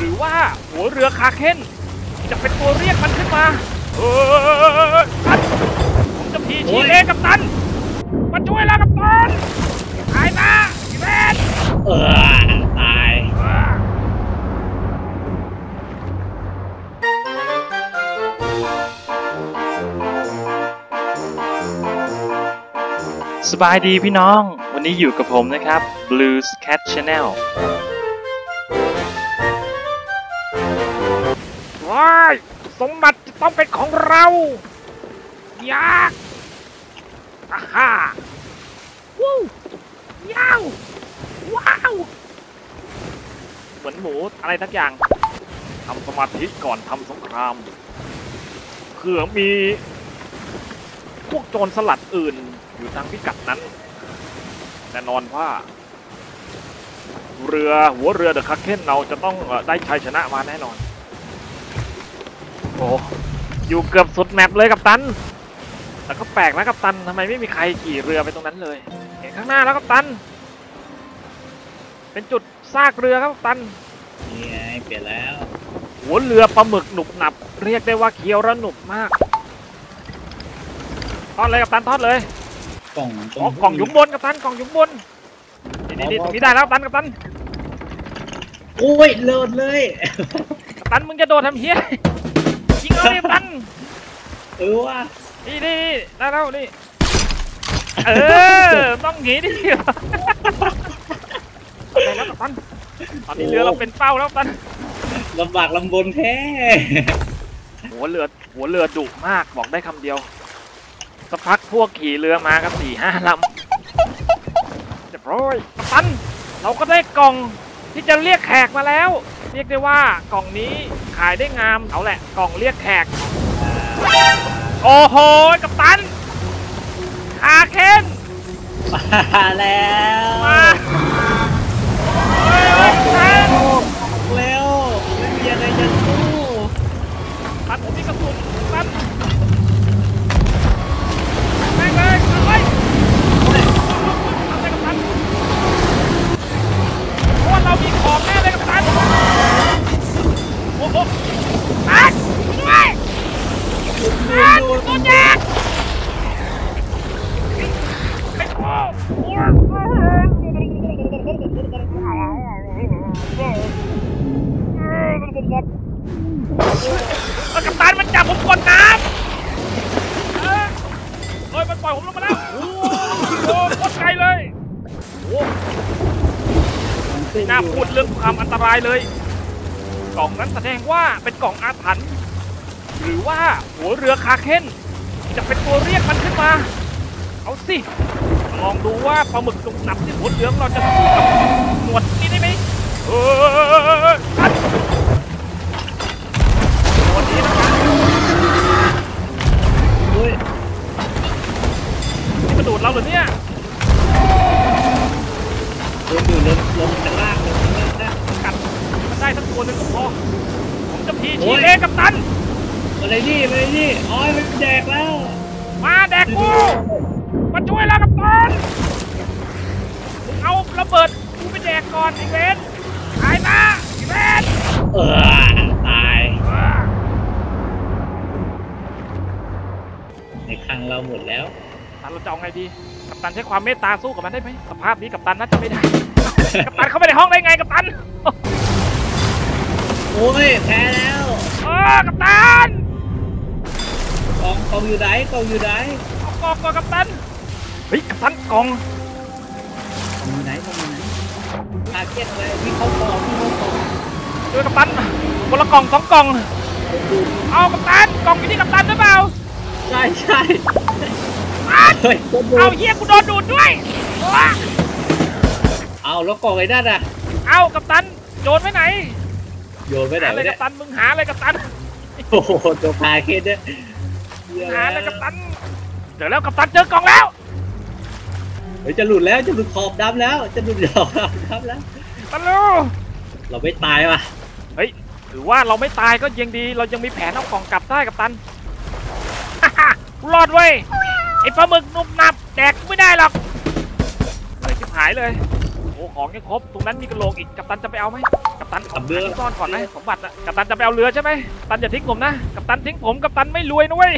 หรือว่าหัวเรือคาเคนจะเป็นตัวเรียกมันขึ้นมาเออกัปตันผมจะพีชีเองกับตันมาช่วยแล้วกับตันตายมาอีเวนเออตายสบายดีพี่น้อง วันนี้อยู่กับผมนะครับ Blues Cat Channel ว้ยสมบัติจะต้องเป็นของเรายากอาฮ่าวู้ยาวว้าวเหมือนหมูอะไรทักอย่างทำสมาธิก่อนทำสงครามเผื่อมีพวกโจรสลัดอื่นอยู่ทางพิกัดนั้นแน่นอนว่า เรือหัวเรือเดอะคัคเคนเราจะต้องได้ชัยชนะมาแน่นอน โอ้อยู่เกือบสุดแมปเลยกับตัน แต่ก็แปลกนะกับตันทำไมไม่มีใครขี่เรือไปตรงนั้นเลย เห็นข้างหน้าแล้วกับตัน เป็นจุดซากเรือครับกัปตัน นี่ไงเปลี่ยนแล้ว หัวเรือปลาหมึกหนุบหนับ เรียกได้ว่าเคี้ยวระหนุบมาก ทอดเลยกับตันทอดเลย กล่องตรอ๋อกล่องอยู่ข้างบนกับตันกล่องอยู่ข้างบน นี่นี่ตรงนี้ได้แล้วกัปตันกับตัน โอ้ยโหลดเลย กัปตันมึงจะโดดทำเฮีย ยิงเอาดิกัปตันเออว่ะนี่นี่นี่ได้แล้วนี่เออต้องหนีดิได้แล้วกัปตันตอนนี้เรือเราเป็นเป้าแล้วกัปตันลำบากลำบนแท้หัวเรือหัวเรือดุมากบอกได้คำเดียวสักพักพวกขี่เรือมากันสี่ห้าลำเรียบร้อยกัปตันเราก็ได้กล่อง ที่จะเรียกแขกมาแล้ว เรียกได้ว่ากล่องนี้ขายได้งามเอาแหละกล่องเรียกแขก โอ้โหกัปตันคาเคนมาแล้ว ปล่อยผมลงมาแล้ว โอ้โหโคตรไกลเลยโอ้โหไม่น่าพูดเรื่องความอันตรายเลย กล่องนั้นแสดงว่าเป็นกล่องอาถรรพ์หรือว่าหัวเรือคาเคนจะเป็นตัวเรียกมันขึ้นมา เอาสิ ลองดูว่าปลาหมึกตรงหนับที่หัวเรือของเราจะสู้กับหนวดนี้ได้ไหมเออตัดตัวนี้นะครับ เฮ้ย นี่กระโดดเราเหรอเนี่ย โดนดูลงลงจากล่างลงจากล่างนะ กัดมันได้ทั้งตัวหนึงก็พอ ผมจะพีชีเองกับตัน อะไรนี่อะไรนี่อ๋อยมันแดกแล้ว มาแดกกู มาช่วยแล้วกับตันมึง เอาระเบิดกูไปแดกก่อนไอ้เวนตายนะไอ้เวนเออตายเออในครั้งเราหมดแล้วตันเราจะเอาไงดี กัปตันใช้ความเมตตาสู้กับมันได้ไหมสภาพนี้กัปตันน่าจะไม่ได้ กัปตันเข้าไปในห้องได้ไงกัปตัน โอ้ยแพ้แล้วเออกัปตันกองกองอยู่ไหนกองอยู่ไหนเอากล่องก่อนกัปตัน เฮ้ยกัปตันกล่องกองอยู่ไหน กองอยู่ไหนทาเก็ตเลยวิ่งเข้ากองวิ่งเข้ากองเจอกัปตันคนละกล่องสองกล่อง เอากัปตันกล่องอยู่ที่กัปตันหรือเปล่าใช่ใช่อ้าวเฮ้ยโดนดูเอาดเฮียกูโดนดูดด้วยว้าเอาแล้วกล่องไอ้นั่นอะเอากัปตันโยนไว้ไหนโยนไปไหนหาเลวะยเนี่กัยปตันมึงหาเลยกัปตันโอ้โหตัวพาเคนเนี่ยเหี้ยหาเลยกัปตันเจอแล้วกัปตันเจอกล่องแล้ว เฮ้ยจะหลุดแล้วจะหลุดขอบดำแล้ว จะหลุดขอบดำแล้วตันลูเราไม่ตายว่ะเฮ้ยถือว่าเราไม่ตายก็ยังดี เรายังมีแผนเอากล่องกลับได้กัปตันฮ่าฮ่ารอดเว้ยไอ้ปลาหมึกหนุ่มหนับแดกไม่ได้หรอกเลยชิบหายเลยโอ้ของยังครบตรงนั้นมีกระโหลกอีกกัปตันจะไปเอาไหมกัปตันขับเรือซ่อนก่อนนะสมบัติอะกัปตันจะไปเอาเรือใช่ไหมกัปตันอย่าทิ้งผมนะกัปตันทิ้งผมกัปตันไม่รวยนะเว้ย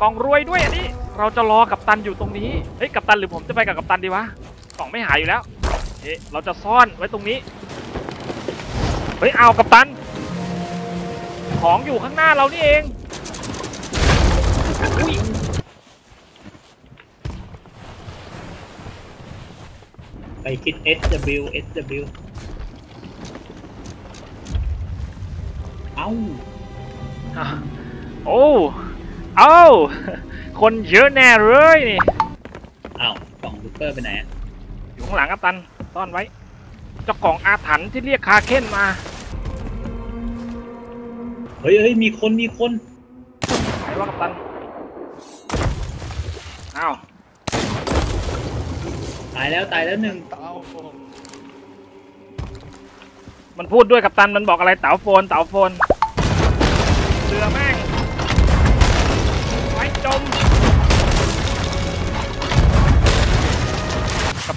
กล่องรวยด้วยอันนี้ เราจะรอกัปตันอยู่ตรงนี้ เฮ้ยกัปตันหรือผมจะไปกับกัปตันดีวะกล่องไม่หายอยู่แล้วเฮ้ยเราจะซ่อนไว้ตรงนี้ เฮ้ยเอากัปตัน ของอยู่ข้างหน้าเรานี่เองอุ้ยไปคิด SW SW เอ้าอะโอ้ เอ้า คนเยอะแน่เลยนี่เอ้าวกล่องซูเปอร์ไปไหนอะอยู่ข้างหลังกัปตันซ่อนไว้ เจ้ากล่องอาถรรพ์ที่เรียกคาเค้นมา เฮ้ยเฮ้ยมีคนมีคนไหนว่ากัปตันอ้าวตายแล้วตายแล้วหนึ่งมันพูดด้วยกัปตันมันบอกอะไรเต๋าโฟนเต๋าโฟนเรือแม่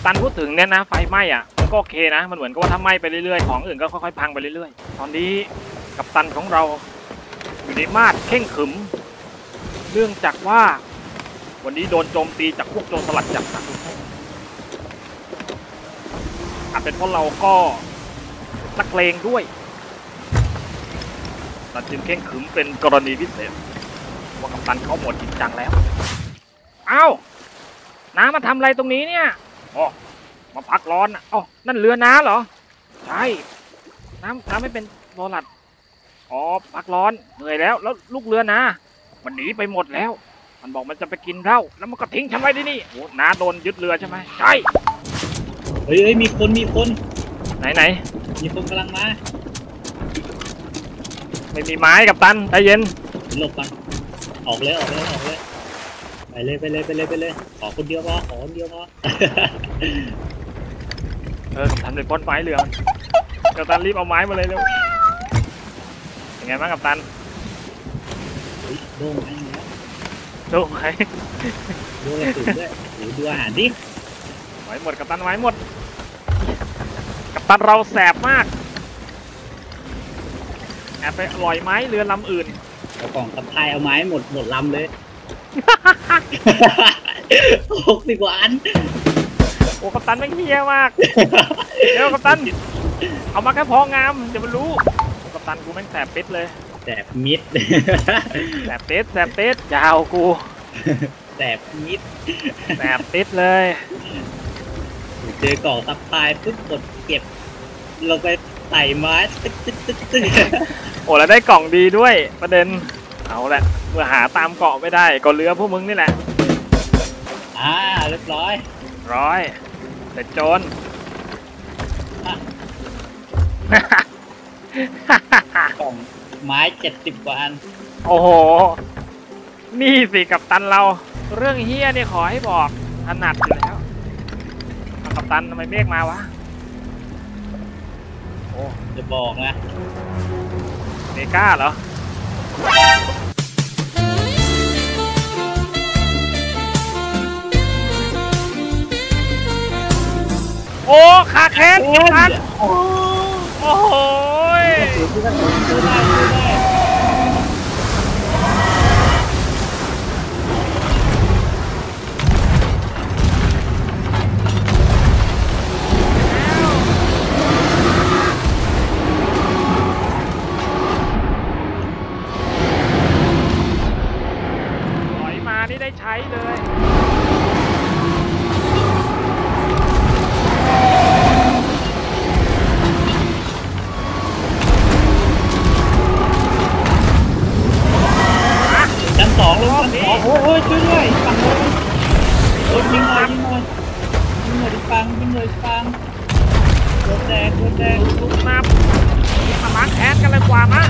ตันพูดถึงเนี่ยนะไฟไหม้อะมันก็โอเคนะ มันเหมือนกับว่าถ้าไหม้ไปเรื่อยๆของอื่นก็ค่อยๆพังไปเรื่อยๆ ตอนนี้กัปตันของเราอยู่ในมาดเข่งขึมเนื่องจากว่า วันนี้โดนโจมตีจากพวกโจรสลัดจับนะอาจเป็นเพราะเราก็นักเลงด้วยตัดจึงเข่งขึมเป็นกรณีพิเศษว่ากัปตันเขาหมดจริงจังแล้ว เอ้าน้ามาทำอะไรตรงนี้เนี่ย อ๋อมาพักร้อนน่ะอ๋อนั่นเรือน้าเหรอ ใช่ น้ำน้ำไม่เป็นโรลัดอ๋อพักร้อนเหนื่อยแล้ว แล้วลูกเรือนามันหนีไปหมดแล้ว มันบอกมันจะไปกินเหล้าแล้วมันก็ทิ้งฉันไว้ที่นี่โอ้น้าโดนยึดเรือใช่ไหมใช่เฮ้ยเฮ้ยมีคนมีคนไหนไหนมีคนกำลังมาไม่มีไม้กับตันใจเย็นหลบกันออกเลยออกเลยออกเลยไป เลยไปเลยไปเลยไปเลยขอคนเดียวพอขอคนเดียวพอเออกับตันไปปล้นไม้เรือมันกับตันรีบเอาไม้มาเลยเร็วเป็นไงบ้างกับตันเฮ้ยโด่งไปแล้วดูไหมโด่งกระสุนด้วยเดี๋ยวดูอาหารดิไว้หมดกับตันไว้หมดกับตันเราแสบมากแอบไปอร่อยไม้เรือลำอื่นเอากล่องกับพายเอาไม้หมดหมดลำเลย หกสิบกว่าอันโอ้กัปตันไม่งเฮี้ยมากเดี๋ยวกัปตัน เอามาแค่พองามเดี๋ยวมันรู้โอ้กัปตันกูแม่งแสบปิดเลยแสบมิดแสบปิดแสบปิดยาวกูแสบมิดแสบปิดเลยเจอกล่องซับพายปุ๊บกดเก็บลงไปใส่ไม้ตึ๊ดตึ๊ดตึ๊ดตึ๊ดโอ้แล้วได้กล่องดีด้วยประเด็น เอาแหละเมื่อหาตามเกาะไม่ได้ก็เรือพวกมึงนี่แหละ อ่าเรียบร้อย ร้อยแต่โจรอะกล่องไม้เจ็ดสิบกว่าอัน โอ้โห นี่สิกับตันเรา เรื่องเฮี้ยเนี่ยขอให้บอกถนัดอยู่แล้วเอากับตันทำไมเมฆมาวะ โอ้จะบอกนะเมก้าเหรอ โอ้ขาแข็งกันโอ้โห ฟังยิงหน่อยฟังโดนแดงโดนแดงลุกมามาล้างแค้นกันเลยกว่ามา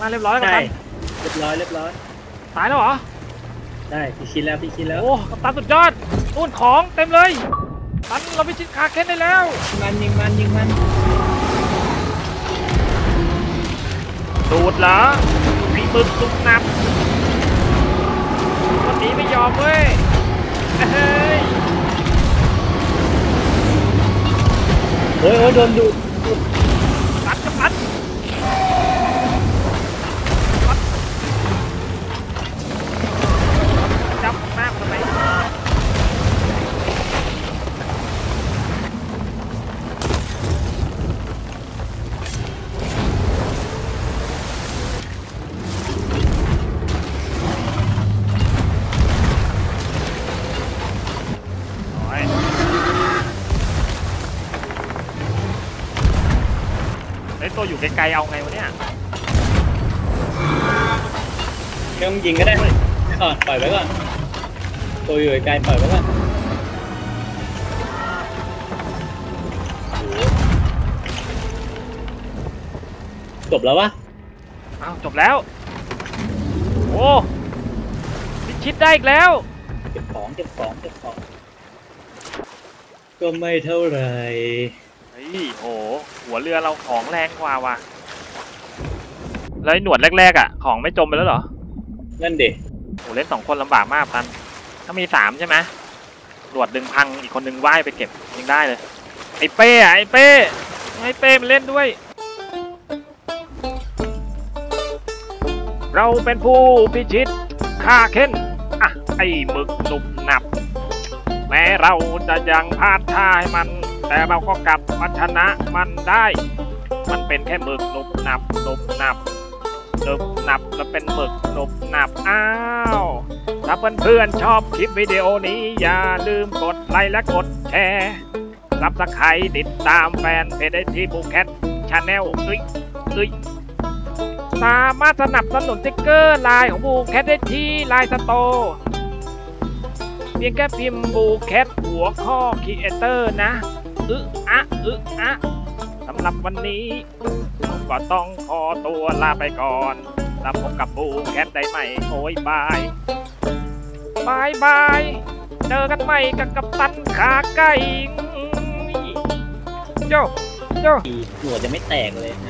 ล่างเรียบร้อยแล้วกัใช่ปตันเรียบร้อยเรียบร้อยตายแล้วเหรอได้พี่ชิดแล้วพี่ชิดแล้วโอ้กัปตันสุดยอดนู่นของเต็มเลยตันเราพิชิตคาเคนได้แล้วมันยิงมันยิงมันดูดเหรอมีมึกตุกนับวันนี้ไม่ยอมเว้ยเฮ้ยโอ้ยโอ้ยโดนดูดตัด ไอ้ยตัวอยู่ไกลๆเอาไงวะเนี่ยไม่ต้องยิงก็ได้ก่อนปล่อยไว้ก่อนตัวอยู่ไกลๆปล่อยไว้ก่อนจบแล้ววะอ้าวจบแล้ว โอ้พิชิตได้อีกแล้ว เก็บของเก็บของเก็บของ ก็ไม่เท่าไหร่ เฮ้ยโหหัวเรือเราของแรงกว่าว่ะแล้วไอ้หนวดแรกๆอะ ของไม่จมไปแล้วเหรอนั่นเด็โหเล่นสองคนลำบากมากพัน ถ้ามีสามใช่ไหมหนวดดึงพังอีกคนดึงว่ายไปเก็บยังได้เลย ไอ้เป้อะไอ้เป้ไอ้เป้มันเล่นด้วย เราเป็นผู้พิชิตฆ่าเค้นอะไอ้หมึกหนุบหนับ แม้เราจะยังพลาดท่าให้มัน แต่เราก็กลับมาชนะมันได้ มันเป็นแค่หมึกหนุบหนับหนุบหนับหนุบหนับแล้วเป็นหมึกหนุบหนับอ้าวถ้าเพื่อนๆชอบคลิปวิดีโอนี้อย่าลืมกดไลค์และกดแชร์ subscribe ติดตามแฟนเพจได้ที่ BluesCat Channel เอ้ยเอ้ยสามารถสนับสนุนสติ๊กเกอร์ไลน์ของ BluesCat ได้ที่ Line Store เพียงแค่พิมพ์ BluesCat หัวข้อ creator นะ อึอะอึอะสำหรับวันนี้ ผมก็ต้องขอตัวลาไปก่อนแล้วพบกับ BluesCat ได้ใหม่โอ้ย bye bye bye เจอกันใหม่กับกัปตันขาไก่โจโจ หัวจะไม่แตกเลยนะ